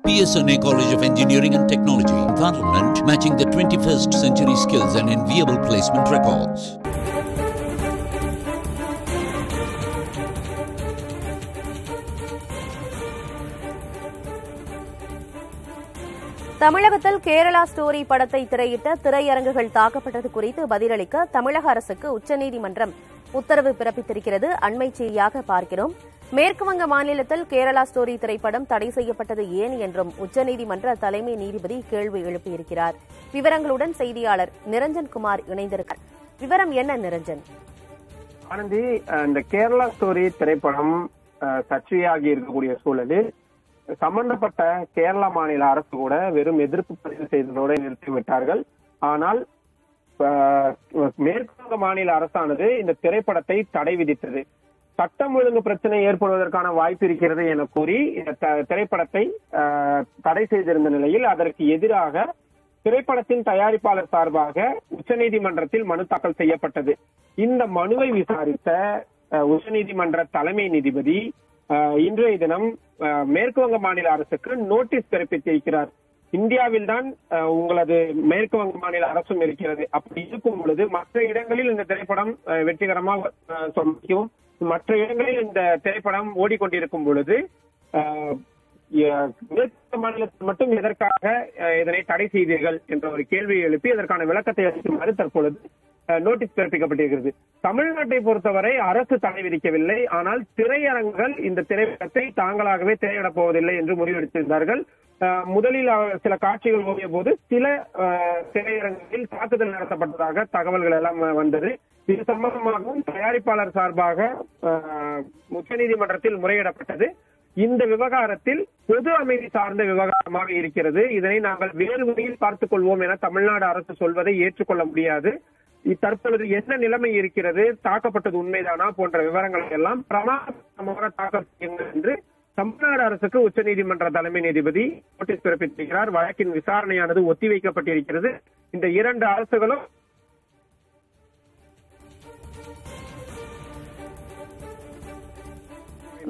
PSNA College of Engineering and Technology, Parliament, matching the 21st century skills and enviable placement records. தமிழகத்தில் Kerala story படத்தை திரையிட்ட திரையரங்குகள் தாக்கப்பட்டது குறித்து பதிலளிக்க தமிழக அரசுக்கு உச்சநீதிமன்றம் உத்தரவு பிறப்பித்திருக்கிறது அண்மை செய்தியாக பார்க்கிறோம் மேற்குவங்க மாநிலத்தில் கேரளா ஸ்டோரி திரைப்படம் தடை செய்யப்பட்டது ஏன் என்றும் உச்சநீதிமன்ற தலைமை நீதிபதி கேள்வி எழுப்பியிருக்கிறார். விவரங்களுடன் செய்தியாளர் நிரஞ்சன் குமார் இணைந்திருக்கிறார். விவரம் என்ன நிரஞ்சன்? ஆனந்தி இந்த கேரளா ஸ்டோரி திரைப்படம் சர்ச்சையாகி இருக்கக்கூடிய சூழலில் சம்பந்தப்பட்ட கேரளா மாநில அரசு கூட வெறும் எதிர்ப்பு பதிவு செய்ததோடு நிறுத்திவிட்டார்கள் ஆனால் மேற்கு மேற்குவங்க மாநில அரசானது இந்த திரைப்படத்தை தடை விதித்தது. சட்டம் ஒழுங்கு பிரச்சனை ஏற்படுவதற்கான வாய்ப்பு இருக்கிறது என கூறி இந்த திரைப்படத்தை தடை செய்திருந்த நிலையில் அதற்கு எதிராக திரைப்படத்தின் தயாரிப்பாளர் சார்பாக உச்சநீதிமன்றத்தில் மனு தாக்கல் செய்யப்பட்டது. இந்த மனுவை விசாரித்த உச்சநீதிமன்ற தலைமை நீதிபதி அஹ், இன்றைய தினம் மேற்குவங்க மேற்கு வங்க மாநில அரசுக்கு நோட்டீஸ் பிறப்பித்திருக்கிறார் இந்தியாவில் தான் உங்களது மேற்கு வங்க மாநில அரசும் இருக்கிறது. அப்படி இருக்கும் பொழுது மற்ற இடங்களில் இந்த திரைப்படம் அஹ், வெற்றிகரமாக அஹ், மற்ற இடங்களில் இந்த திரைப்படம் ஓடிக்கொண்டிருக்கும் பொழுது மேற்கு மாநிலத்தில் மட்டும் எதற்காக இதனை தடை செய்தீர்கள் என்ற ஒரு கேள்வியை எழுப்பி அதற்கான விளக்கத்தை அளிக்குமாறு தற்பொழுது நோட்டீஸ் பிறப்பிக்கப்பட்டிருக்கிறது. தமிழ்நாட்டை பொறுத்தவரை அரசு தடை விதிக்கவில்லை. ஆனால் திரையரங்குகள் இந்த திரைப்படத்தை தாங்களாகவே திரையிடப் போவதில்லை என்று முடிவெடுத்திருந்தார்கள். முதலில் சில காட்சிகள் ஓடிய போது சில திரையரங்குகளில் தாக்குதல் நடத்தப்பட்டதாக தகவல்கள் எல்லாம் வந்தது. இது சம்பந்தமாகவும் தயாரிப்பாளர் சார்பாக உச்சநீதிமன்றத்தில் முறையிடப்பட்டது. இந்த விவகாரத்தில் பொது அமைதி சார்ந்த விவகாரமாக இருக்கிறது. இதனை நாங்கள் வேறு வழியில் பார்த்துக் கொள்வோம் என தமிழ்நாடு அரசு சொல்வதை ஏற்றுக்கொள்ள முடியாது. தற்பொழுது என்ன நிலைமை இருக்கிறது? தாக்கப்பட்டது உண்மைதானா? போன்ற விவரங்கள் எல்லாம் பிரமாதமாக தாக்கல் செய்யுங்கள் என்று தமிழ்நாடு அரசுக்கு உச்சநீதிமன்ற தலைமை நீதிபதி நோட்டீஸ் பிறப்பித்திருக்கிறார். வழக்கின் விசாரணையானது ஒத்திவைக்கப்பட்டிருக்கிறது. இந்த இரண்டு அரசுகளும்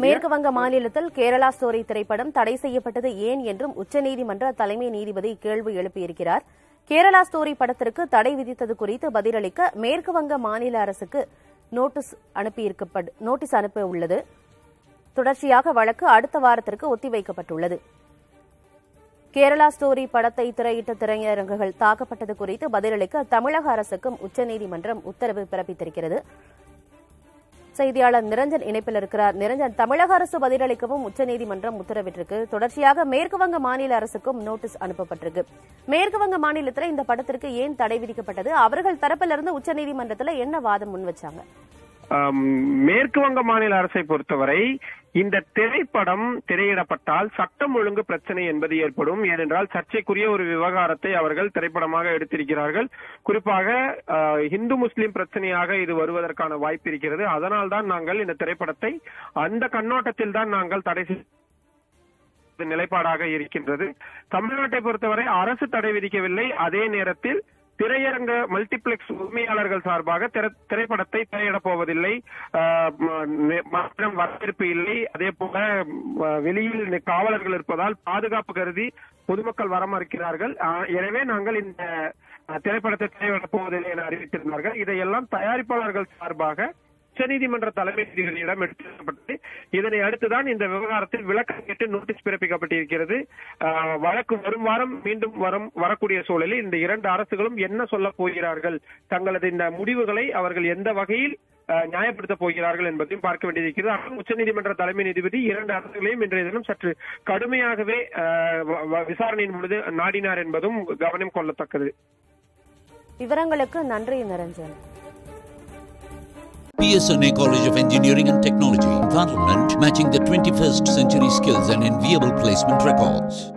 மேற்கு வங்க மாநிலத்தில் கேரளா ஸ்டோரி திரைப்படம் தடை செய்யப்பட்டது ஏன் என்றும் உச்சநீதிமன்ற தலைமை நீதிபதி கேள்வி எழுப்பியிருக்கிறார். கேரளா ஸ்டோரி படத்திற்கு தடை விதித்தது குறித்து பதிலளிக்க மேற்கு வங்க மாநில அரசுக்கு நோட்டீஸ் நோட்டீஸ் அனுப்ப உள்ளது தொடர்ச்சியாக வழக்கு அடுத்த வாரத்திற்கு ஒத்திவைக்கப்பட்டுள்ளது. கேரளா ஸ்டோரி படத்தை திரையிட்ட திரையரங்குகள் தாக்கப்பட்டது குறித்து பதிலளிக்க தமிழக அரசுக்கும் உச்சநீதிமன்றம் உத்தரவு பிறப்பித்திருக்கிறது. செய்தியாளர் நிரஞ்சன் இணைப்பில் இருக்கிறார். நிரஞ்சன் தமிழக அரசு பதிலளிக்கவும் உச்சநீதிமன்றம் உத்தரவிட்டிருக்கு. தொடர்ச்சியாக மேற்கு வங்க மாநில அரசுக்கும் நோட்டீஸ் அனுப்பப்பட்டிருக்கு. மேற்கு வங்க மாநிலத்தில் இந்த படத்திற்கு ஏன் தடை விதிக்கப்பட்டது? அவர்கள் தரப்பிலிருந்து உச்சநீதிமன்றத்தில் என்ன வாதம் முன் வச்சாங்க மேற்கு வங்க மாநில அரசை பொறுத்தவரை இந்த திரைப்படம் திரையிடப்பட்டால் சட்டம் ஒழுங்கு பிரச்சனை என்பது ஏற்படும். ஏனென்றால் சர்ச்சைக்குரிய ஒரு விவகாரத்தை அவர்கள் திரைப்படமாக எடுத்திருக்கிறார்கள். குறிப்பாக இந்து முஸ்லிம் பிரச்சனையாக இது வருவதற்கான வாய்ப்பு இருக்கிறது. அதனால் தான் நாங்கள் இந்த திரைப்படத்தை அந்த கண்ணோட்டத்தில் தான் நாங்கள் தடை நிலைப்பாடாக இருக்கின்றது. தமிழ்நாட்டை பொறுத்தவரை அரசு தடை விதிக்கவில்லை. அதே நேரத்தில் திரையரங்க மல்டிபிளெக்ஸ் உரிமையாளர்கள் சார்பாக திரை- திரைப்படத்தை திரையிடப் போவதில்லை. ஆஹ் மாற்றம் வரவேற்பு இல்லை. அதே போல வெளியில் காவலர்கள் இருப்பதால் பாதுகாப்பு கருதி பொதுமக்கள் வர மறுக்கிறார்கள் ஆஹ் எனவே நாங்கள் இந்த திரைப்படத்தை திரையிடப் போவதில்லை என அறிவித்திருந்தார்கள். இதையெல்லாம் தயாரிப்பாளர்கள் சார்பாக உச்சநீதிமன்ற தலைமை நீதிபதியிடம் எடுத்து இதனை அடுத்துதான் இந்த விவகாரத்தில் விளக்கம் கேட்டு நோட்டீஸ் பிறப்பிக்கப்பட்டிருக்கிறது. வழக்கு வரும் வாரம் மீண்டும் வரும் வரக்கூடிய சூழலில் இந்த இரண்டு அரசுகளும் என்ன சொல்ல போகிறார்கள்? தங்களது இந்த முடிவுகளை அவர்கள் எந்த வகையில் நியாயப்படுத்த நியாயப்படுத்தப் போகிறார்கள் என்பதையும் பார்க்க வேண்டியிருக்கிறது. ஆனால் உச்சநீதிமன்ற தலைமை நீதிபதி இரண்டு அரசுகளையும் இன்றைய தினம் சற்று கடுமையாகவே ஆஹ், விசாரணையின் பொழுது நாடினார் என்பதும் கவனம் கொள்ளத்தக்கது. விவரங்களுக்கு நன்றி Niranjan. PSNA College of Engineering and Technology, Parliament, matching the 21st century skills and enviable placement records.